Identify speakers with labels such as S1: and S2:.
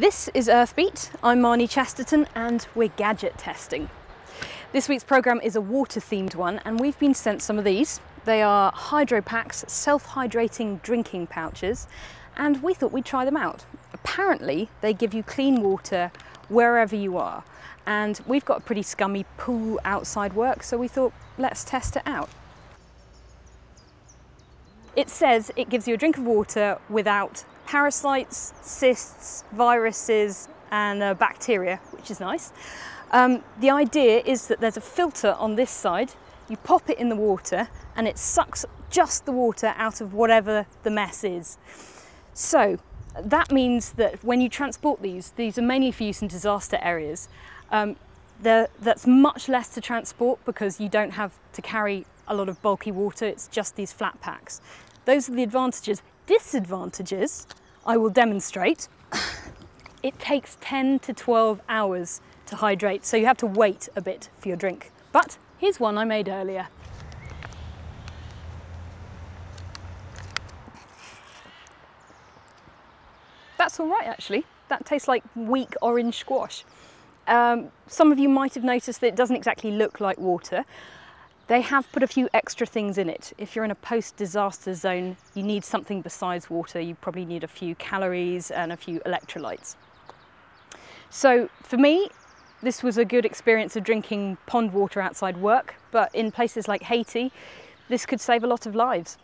S1: This is Earthbeat. I'm Marnie Chesterton and we're gadget testing. This week's programme is a water themed one and we've been sent some of these. They are Hydropacks self-hydrating drinking pouches and we thought we'd try them out. Apparently they give you clean water wherever you are and we've got a pretty scummy pool outside work so we thought let's test it out. It says it gives you a drink of water without parasites, cysts, viruses and uh, bacteria, which is nice. Um, the idea is that there's a filter on this side, you pop it in the water and it sucks just the water out of whatever the mess is. So that means that when you transport these, these are mainly for use in disaster areas, um, that's much less to transport because you don't have to carry a lot of bulky water, it's just these flat packs. Those are the advantages. Disadvantages, I will demonstrate. It takes 10 to 12 hours to hydrate, so you have to wait a bit for your drink. But here's one I made earlier. That's all right actually. That tastes like weak orange squash. Um, some of you might have noticed that it doesn't exactly look like water. They have put a few extra things in it. If you're in a post-disaster zone, you need something besides water. You probably need a few calories and a few electrolytes. So for me, this was a good experience of drinking pond water outside work, but in places like Haiti, this could save a lot of lives.